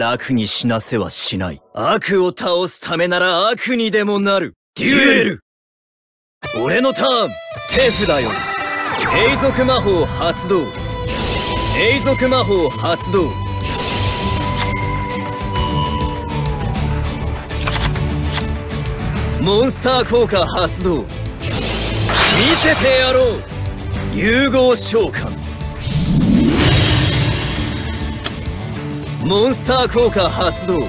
楽に死なせはしない。悪を倒すためなら悪にでもなる。デュエル。俺のターン。手札よ永続魔法発動。永続魔法発動。モンスター効果発動。見せてやろう。融合召喚。モンスター効果発動。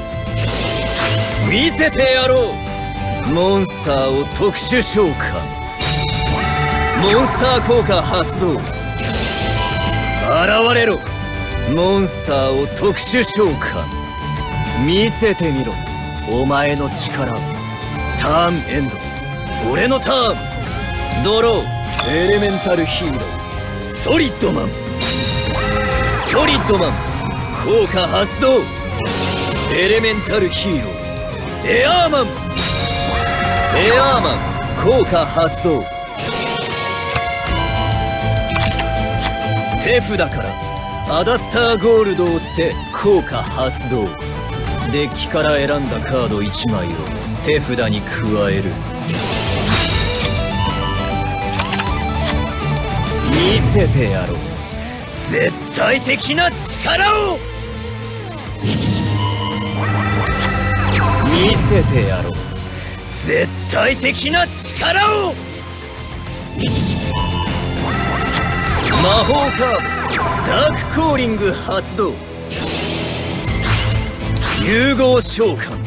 見せてやろう。モンスターを特殊召喚。モンスター効果発動。現れろ。モンスターを特殊召喚。見せてみろ。お前の力ターンエンド。俺のターン。ドロー。エレメンタルヒーロー。ソリッドマン。ソリッドマン。効果発動エレメンタルヒーローエアーマンエアーマン効果発動手札からアダスターゴールドを捨て効果発動デッキから選んだカード1枚を手札に加える見せてやろう絶対的な力を見せてやろう。絶対的な力を！魔法カードダークコーリング発動。融合召喚。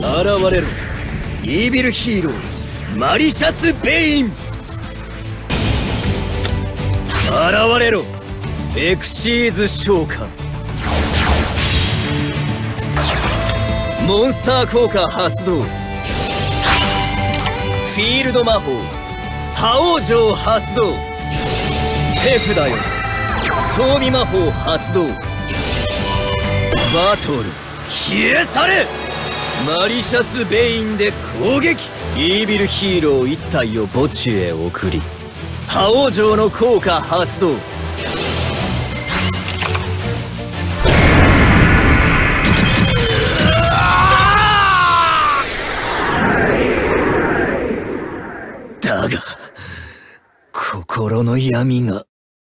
現れろ。イービルヒーロー。マリシャス・ベイン。現れろ。エクシーズ召喚。モンスター効果発動。フィールド魔法。覇王城発動。手札より。装備魔法発動。バトル。消え去れ。マリシャス・ベインで攻撃。イービルヒーロー1体を墓地へ送り。覇王城の効果発動心の闇が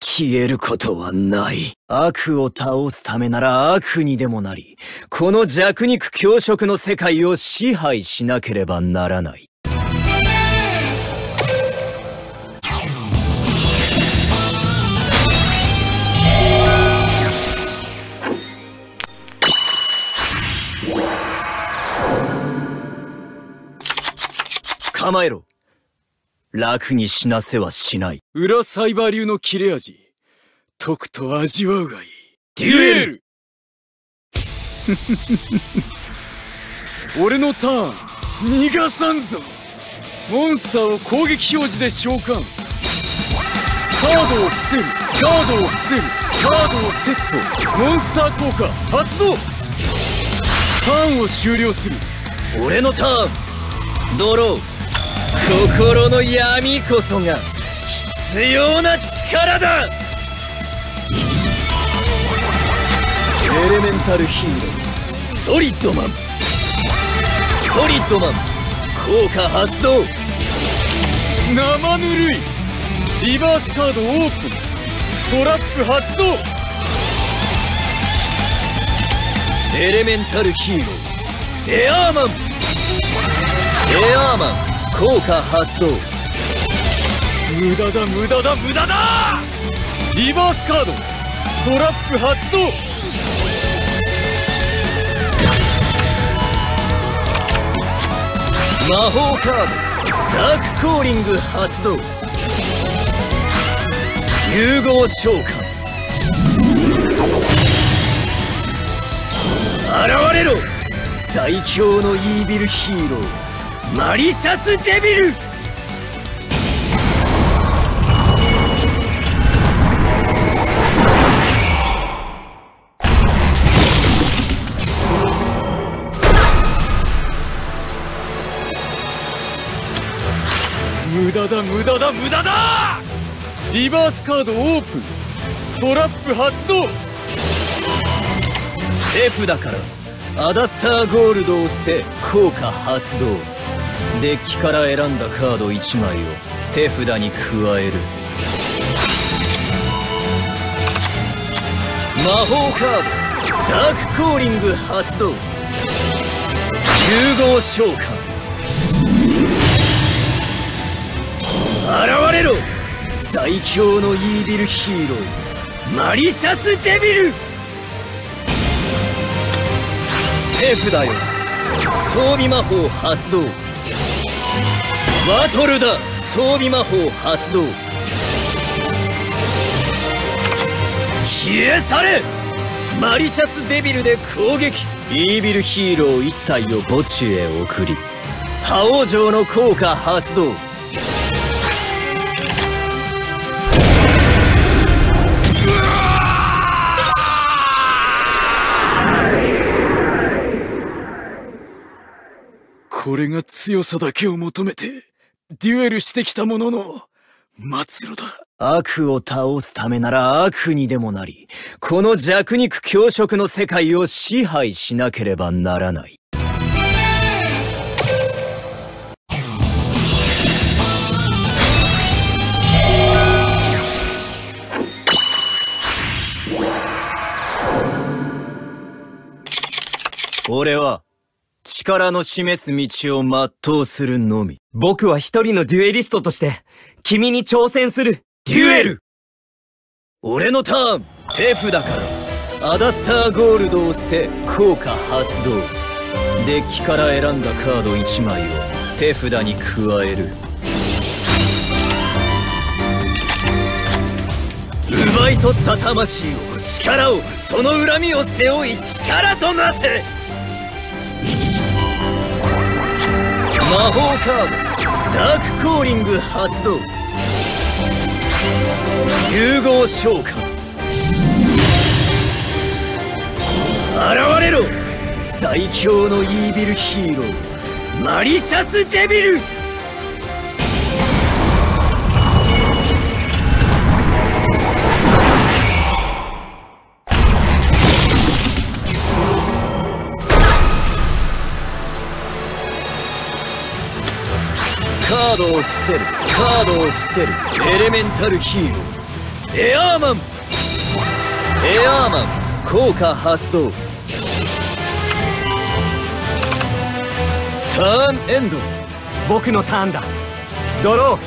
消えることはない。悪を倒すためなら悪にでもなり、この弱肉強食の世界を支配しなければならない。構えろ。楽に死なせはしない。裏サイバー流の切れ味、とくと味わうがいい。デュエル！俺のターン、逃がさんぞ。モンスターを攻撃表示で召喚。カードを伏せる。カードを伏せる。カードをセット。モンスター効果発動！ターンを終了する。俺のターン。ドロー心の闇こそが必要な力だ。エレメンタルヒーローソリッドマン。ソリッドマン効果発動。生ぬるいリバースカードオープン。トラップ発動。エレメンタルヒーローエアーマン。エアーマン。効果発動無駄だ無駄だ無駄だリバースカードトラップ発動魔法カードダークコーリング発動融合召喚現れろ最強のイービルヒーローマリシャス・デビル。無駄だ無駄だ無駄だ。リバースカードオープン。トラップ発動。手札からアダスターゴールドを捨て効果発動。デッキから選んだカード1枚を手札に加える。魔法カードダークコーリング発動。融合召喚。現れろ最強のイービルヒーロー。マリシャスデビル。手札よ装備魔法発動。バトルだ装備魔法発動。消え去れ！マリシャスデビルで攻撃。イービルヒーロー1体を墓地へ送り。覇王城の効果発動。これが強さだけを求めて。デュエルしてきたものの末路だ悪を倒すためなら悪にでもなり、この弱肉強食の世界を支配しなければならない。俺は力の示す道を全うするのみ。僕は一人のデュエリストとして、君に挑戦する。デュエル。俺のターン。手札から。アダスターゴールドを捨て効果発動。デッキから選んだカード1枚を。手札に加える。奪い取った魂を力をその恨みを背負い力となせ魔法カードダークコーリング発動。融合召喚。現れろ。最強のイービルヒーローマリシャスデビル。ードを伏せる。カードを伏せる。エレメンタルヒーロー。エアーマン。エアーマン。効果発動。ターンエンド。僕のターンだ。ドロー。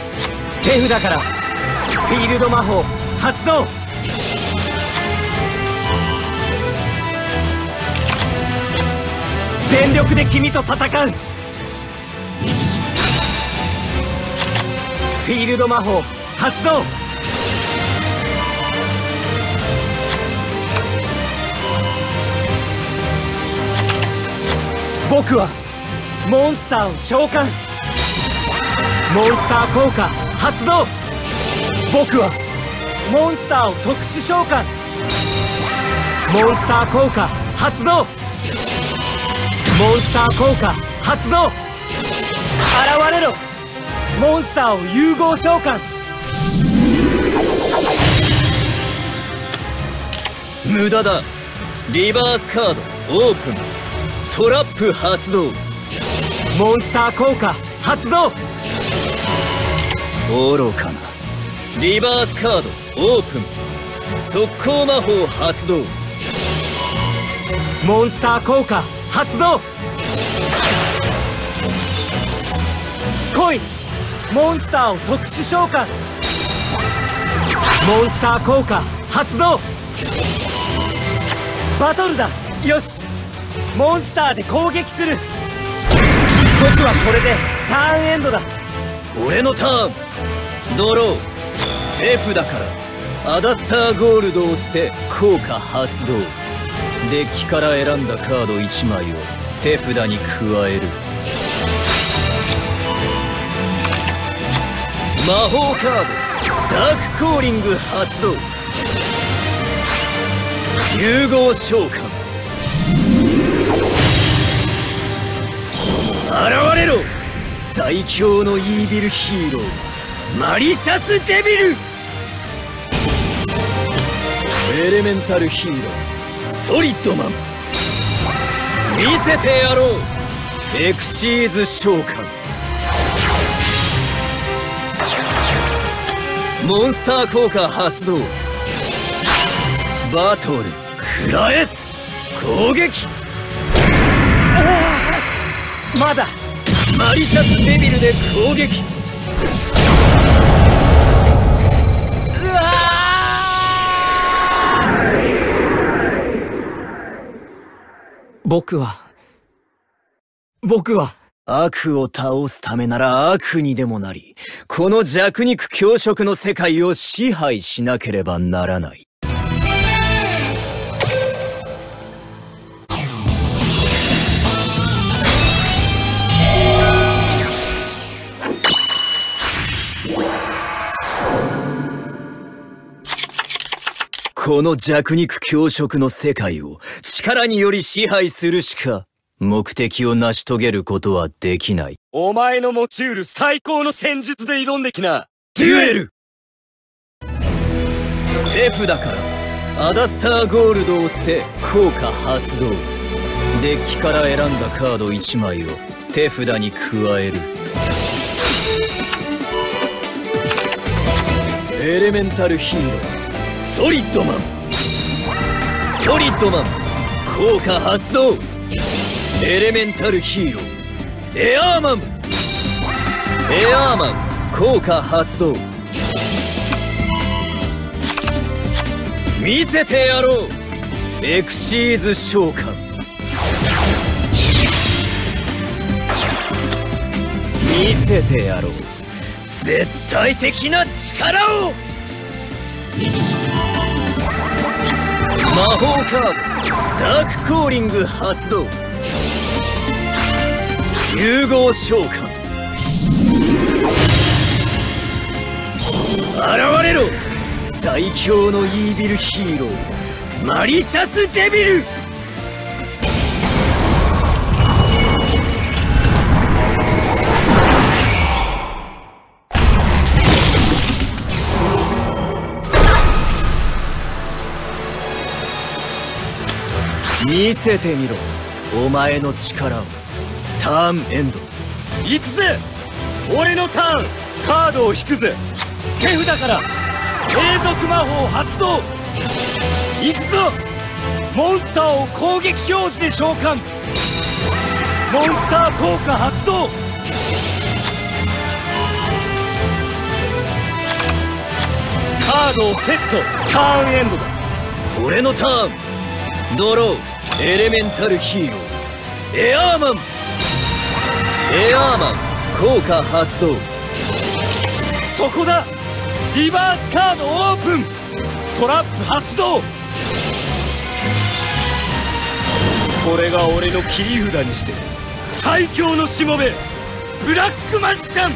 手札から。フィールド魔法発動。全力で君と戦う。フィールド魔法発動。僕はモンスターを召喚。モンスター効果発動。僕はモンスターを特殊召喚。モンスター効果発動。モンスター効果発動。現れろ。モンスターを融合召喚。無駄だ。リバースカードオープン。トラップ発動。モンスター効果発動。愚かな。リバースカードオープン。速攻魔法発動。モンスター効果発動モンスターを特殊召喚。モンスター効果発動。バトルだ。よし。モンスターで攻撃する。僕はこれでターンエンドだ。俺のターン。ドロー。手札から。アダスターゴールドを捨て効果発動。デッキから選んだカード1枚を手札に加える。魔法カードダークコーリング発動。融合召喚。現れろ最強のイービルヒーローマリシャス・デビル。エレメンタルヒーローソリッドマン。見せてやろうエクシーズ召喚。モンスター効果発動。バトル。食らえ。攻撃。まだ。マリシャスデビルで攻撃。うわ僕は。僕は悪を倒すためなら悪にでもなり、この弱肉強食の世界を支配しなければならない。この弱肉強食の世界を力により支配するしか目的を成し遂げることはできない。お前の持ち得る最高の戦術で挑んできな。デュエル！手札からアダスターゴールドを捨て効果発動。デッキから選んだカード1枚を手札に加える。エレメンタルヒーローソリッドマン。ソリッドマン効果発動エレメンタルヒーロー。エアーマン。エアーマン効果発動。見せてやろう。エクシーズ召喚。見せてやろう。絶対的な力を。魔法カードダークコーリング発動。融合召喚。現れろ。最強のイービルヒーローマリシャス・デビル。見せてみろお前の力を。ターンエンド。行くぜ。俺のターン。カードを引くぜ。手札から。永続魔法発動。行くぞ。モンスターを攻撃表示で召喚。モンスター効果発動。カードをセット。ターンエンドだ。俺のターン。ドロー。エレメンタルヒーロー。エアーマン。エアーマン効果発動。そこだ。リバースカードオープン。トラップ発動。これが俺の切り札にして最強のしもべ。ブラックマジシャン。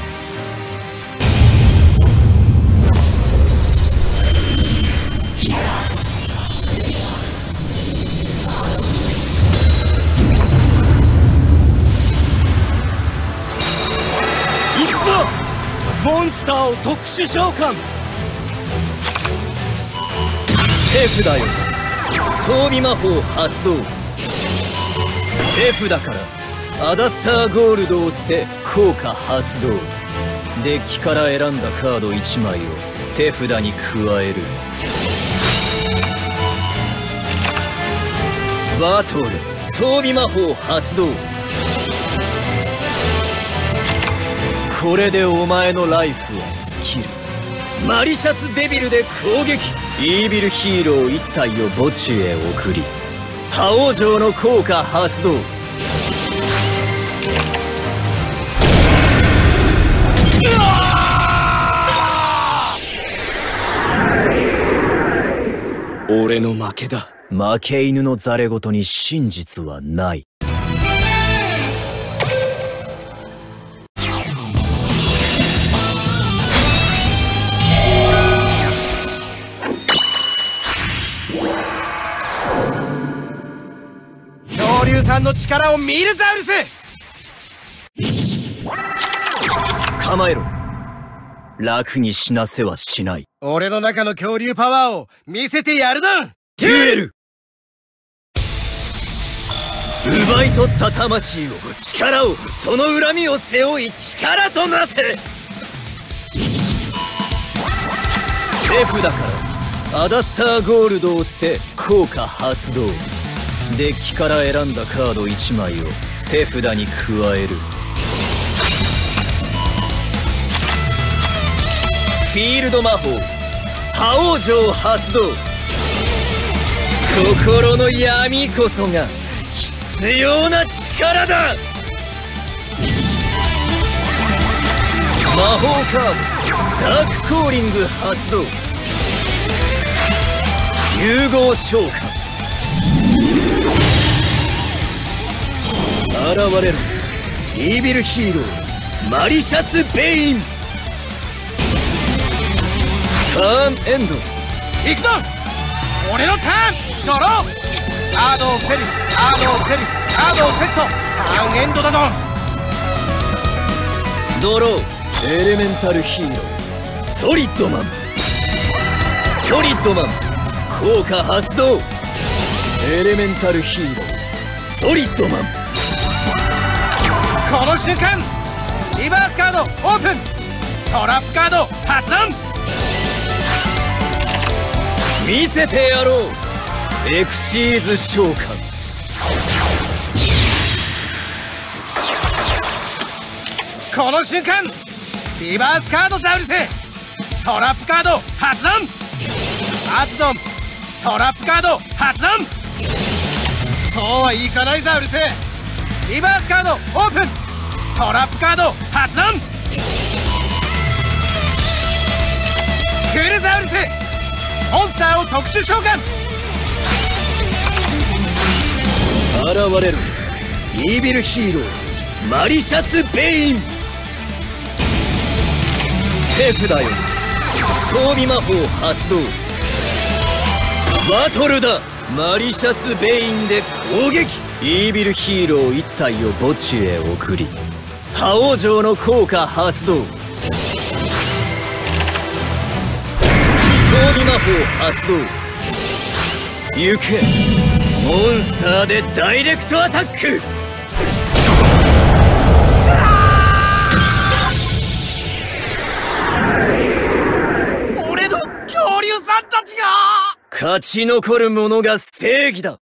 モンスターを特殊召喚。手札よ。装備魔法発動。手札からアダスターゴールドを捨て効果発動。デッキから選んだカード1枚を手札に加える。バトル装備魔法発動。これでお前のライフは尽きる。マリシャスデビルで攻撃。イービルヒーロー1体を墓地へ送り。覇王城の効果発動。俺の負けだ。負け犬のザレ言に真実はないさんの力を見るザウルス。構えろ。楽に死なせはしない。俺の中の恐竜パワーを見せてやるだデュエル。奪い取った魂を力をその恨みを背負い力となせ。手札からアダスターゴールドを捨て効果発動デッキから選んだカード1枚を手札に加える。フィールド魔法。覇王城発動。心の闇こそが必要な力だ。魔法カード。ダークコーリング発動。融合召喚現れる。イービルヒーローマリシャス・ベインターンエンド。行くぞ！俺のターン！ドロー！カードを伏せるカードを伏せるカードをセット。ターンエンドだぞ！ドロー。エレメンタルヒーローソリッドマン。ソリッドマン。効果発動。エレメンタルヒーローソリッドマンこの瞬間リバースカードオープン。トラップカード発動。見せてやろう。エクシーズ召喚。この瞬間リバースカードザウルストラップカード発動。発動。トラップカード発動。そうはいかないザウルスリバースカードオープントラップカード発動クルザウルスモンスターを特殊召喚。現れるイービルヒーローマリシャス・ベイン。手札より装備魔法発動。バトルだマリシャス・ベインで攻撃。イービルヒーロー1体を墓地へ送り。覇王城の効果発動。装備魔法発動。行け。モンスターでダイレクトアタック。俺の恐竜さんたちが。勝ち残る者が正義だ